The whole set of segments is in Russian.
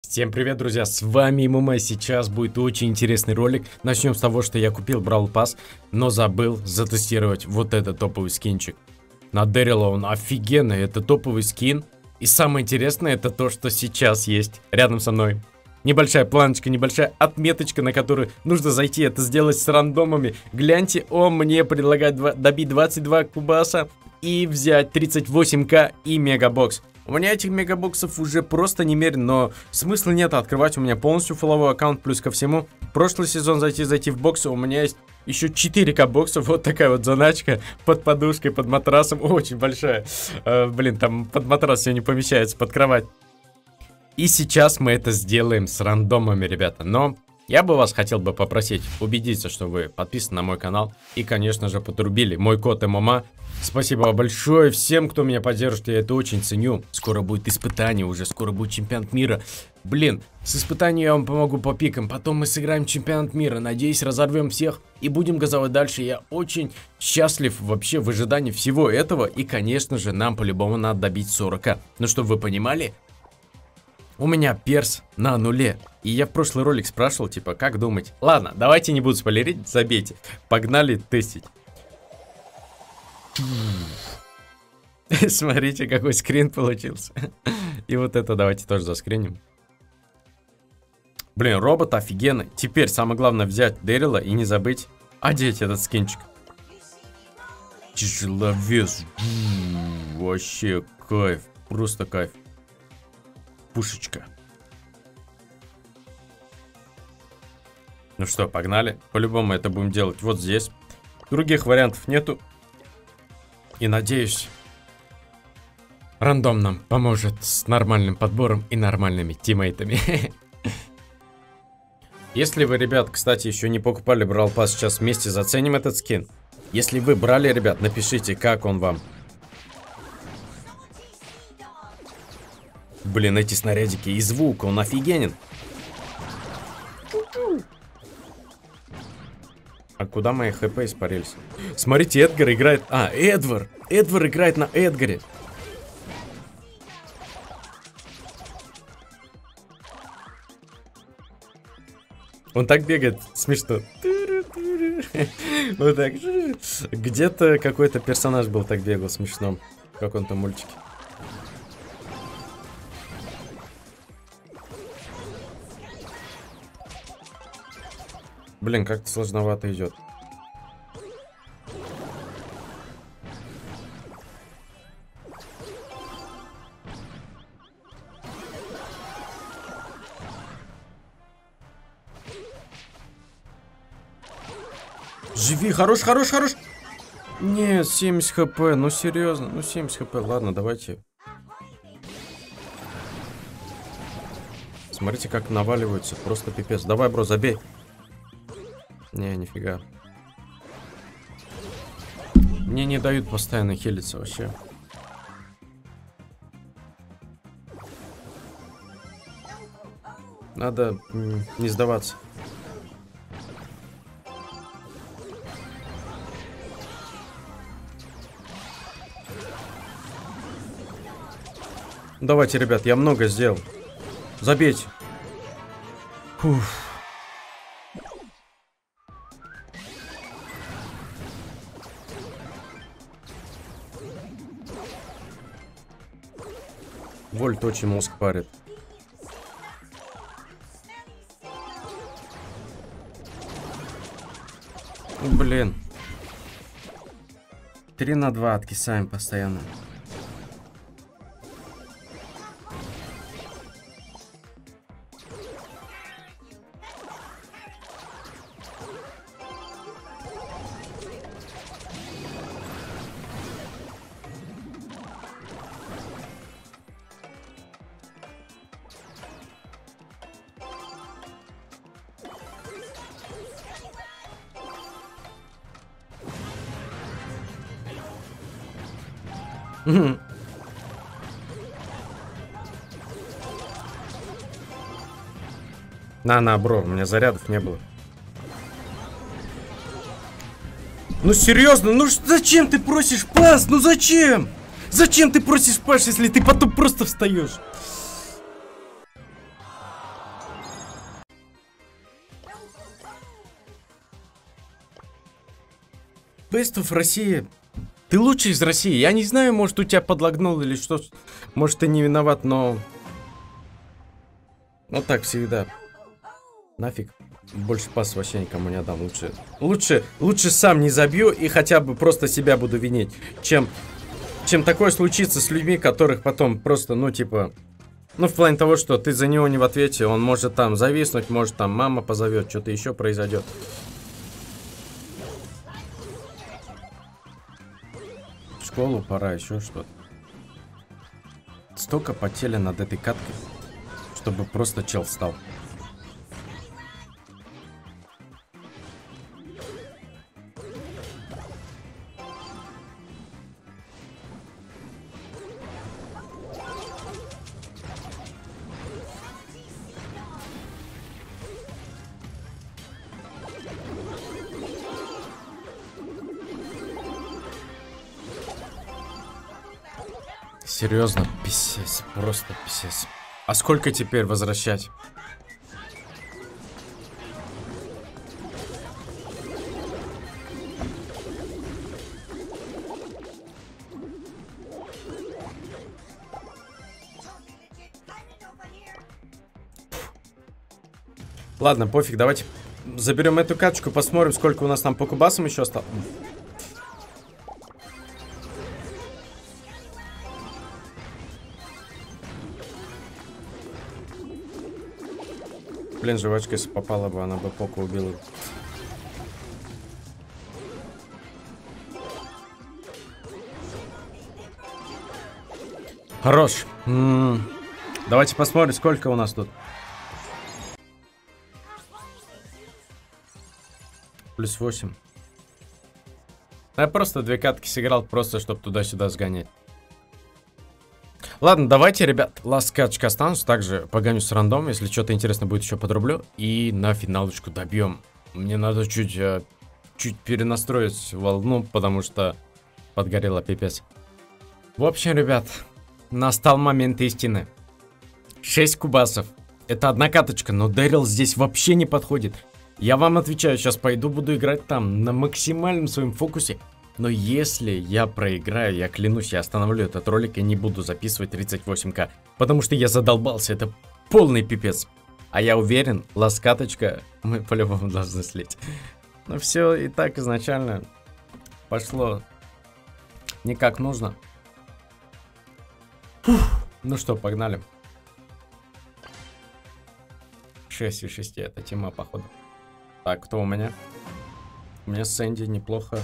Всем привет, друзья, с вами ММА, сейчас будет очень интересный ролик. Начнем с того, что я купил Брал Пас, но забыл затестировать вот этот топовый скинчик. На Дэрила он офигенный, это топовый скин. И самое интересное, это то, что сейчас есть рядом со мной. Небольшая планочка, небольшая отметочка, на которую нужно зайти, это сделать с рандомами. Гляньте, он мне предлагает два- добить 22 кубаса и взять 38к и мегабокс. У меня этих мегабоксов уже просто немерено, но смысла нет открывать. У меня полностью фуловой аккаунт, плюс ко всему. Прошлый сезон зайти, зайти в боксы, у меня есть еще 4к боксов. Вот такая вот заначка под подушкой, под матрасом. Очень большая. Э, блин, там под матрас все не помещается, под кровать. И сейчас мы это сделаем с рандомами, ребята. Но я бы вас хотел бы попросить убедиться, что вы подписаны на мой канал. И, конечно же, потрубили мой код ММА. Спасибо большое всем, кто меня поддержит, я это очень ценю. Скоро будет испытание уже, скоро будет чемпионат мира. Блин, с испытанием я вам помогу по пикам, потом мы сыграем чемпионат мира. Надеюсь, разорвем всех и будем газовать дальше. Я очень счастлив вообще в ожидании всего этого. И, конечно же, нам по-любому надо добить 40. Ну, чтобы вы понимали, у меня перс на нуле. И я в прошлый ролик спрашивал, типа, как думать? Ладно, давайте не буду спойлерить, забейте. Погнали тестить. Смотрите, какой скрин получился. И вот это давайте тоже заскриним. Блин, робот офигенный. Теперь самое главное взять Дэрила и не забыть одеть этот скинчик. Тяжеловес. Вообще кайф. Просто кайф. Пушечка. Ну что, погнали. По-любому это будем делать вот здесь. Других вариантов нету. И надеюсь, рандом нам поможет с нормальным подбором и нормальными тиммейтами. Если вы, ребят, кстати, еще не покупали Брал Пас, сейчас вместе заценим этот скин. Если вы брали, ребят, напишите, как он вам. Блин, эти снарядики и звук, он офигенен. А куда мои хп испарились? Смотрите, Эдгар играет... А, Эдвар! Эдвар играет на Эдгаре. Он так бегает, смешно. Вот так. Где-то какой-то персонаж был так бегал, смешно. В каком-то мультике. Блин, как-то сложновато идет. Живи, хорош, хорош, хорош. Нет, 70 хп, ну серьезно, ну 70 хп, ладно, давайте. Смотрите, как наваливаются, просто пипец. Давай, бро, забей. Не, нифига. Мне не дают постоянно хилиться вообще. Надо не сдаваться. Давайте, ребят, я много сделал. Забейте. Фуф. Вольт очень мозг парит. Блин. 3 на 2 откисаем постоянно. Мгм. На, на, бро, у меня зарядов не было. Ну серьезно, ну зачем ты просишь пас? Ну зачем? Зачем ты просишь Паш, если ты потом просто встаешь? Best of России. Ты лучший из России. Я не знаю, может, у тебя подлагнул или что. Может, ты не виноват, но... Вот так всегда. Нафиг. Больше пас вообще никому не отдам. Лучше, лучше, лучше сам не забью и хотя бы просто себя буду винить, чем, чем такое случится с людьми, которых потом просто, ну, типа... Ну, в плане того, что ты за него не в ответе, он может там зависнуть, может там мама позовет, что-то еще произойдет. Школу пора, еще что-то. Столько потели над этой каткой, чтобы просто чел встал. Серьезно, писец, просто писец. А сколько теперь возвращать? Ладно, пофиг, давайте заберем эту каточку, посмотрим, сколько у нас там по кубасам еще осталось. Блин, жвачка, если попала бы, она бы поку убила. Хорош. М -м Давайте посмотрим, сколько у нас тут. Плюс 8. Я просто две катки сыграл, просто чтобы туда-сюда сгонять. Ладно, давайте, ребят, ласт каточка останутся. Также погоню с рандом. Если что-то интересно будет, еще подрублю. И на финалочку добьем. Мне надо чуть, э, чуть перенастроить волну, потому что подгорело пипец. В общем, ребят, настал момент истины. 6 кубасов. Это одна каточка, но Дэрил здесь вообще не подходит. Я вам отвечаю, сейчас пойду буду играть там на максимальном своем фокусе. Но если я проиграю, я клянусь, я остановлю этот ролик и не буду записывать 38к. Потому что я задолбался, это полный пипец. А я уверен, ласкаточка мы по-любому должны слить. Но все и так изначально пошло не как нужно. Фух. Ну что, погнали. 6 из 6, это тема, походу. Так, кто у меня? У меня Сэнди неплохо.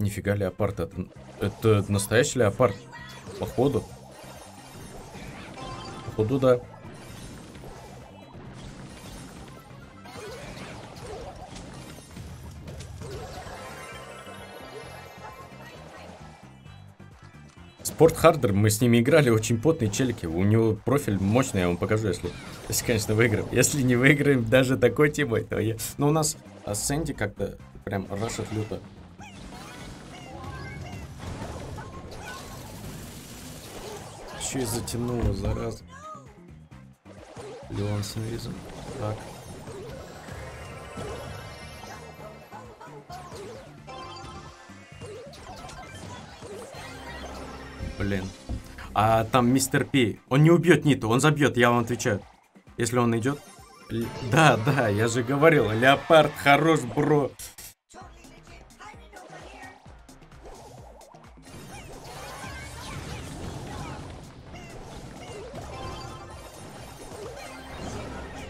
Нифига леопард, это, это настоящий леопард. Походу. Походу, да. Спорт Хардер, мы с ними играли, очень потные челики. У него профиль мощный, я вам покажу, если, если конечно, выиграем. Если не выиграем даже такой тимой, то я... Но у нас а Сэнди как-то прям рашит люто. Еще и затянуло, зараза. Леон с инвизом. Так. Блин. А там мистер Пи. Он не убьет Ниту, он забьет, я вам отвечаю. Если он идет. Да, да, я же говорил, леопард хорош, бро.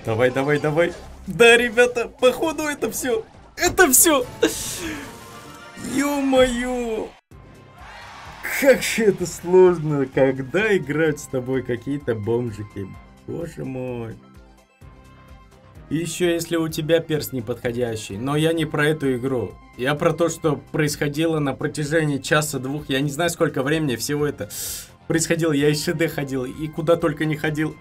Давай, давай, давай. Да, ребята, походу это все. Это все. Ё-моё. Как же это сложно, когда играют с тобой какие-то бомжики. Боже мой. еще если у тебя перс неподходящий. Но я не про эту игру. Я про то, что происходило на протяжении часа-двух. Я не знаю, сколько времени всего это происходило. Я и ШД ходил, и куда только не ходил.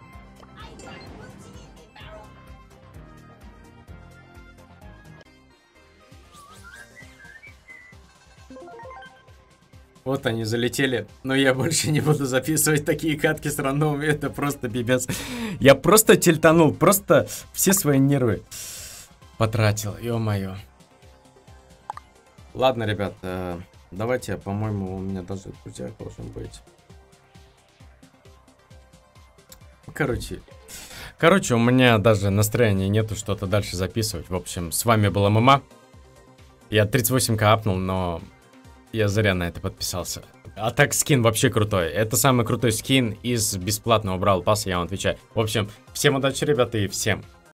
Вот они залетели. Но я больше не буду записывать такие катки с рандомами. Это просто пипец. Я просто тельтанул. Просто все свои нервы потратил. Ё-моё. Ладно, ребят. Э, давайте, по-моему, у меня даже друзья должен быть. Короче, Короче, у меня даже настроения нету что-то дальше записывать. В общем, с вами был ММА. Я 38к апнул, но я зря на это подписался. А так скин вообще крутой. Это самый крутой скин из бесплатного брал пасса, я вам отвечаю. В общем, всем удачи, ребята, и всем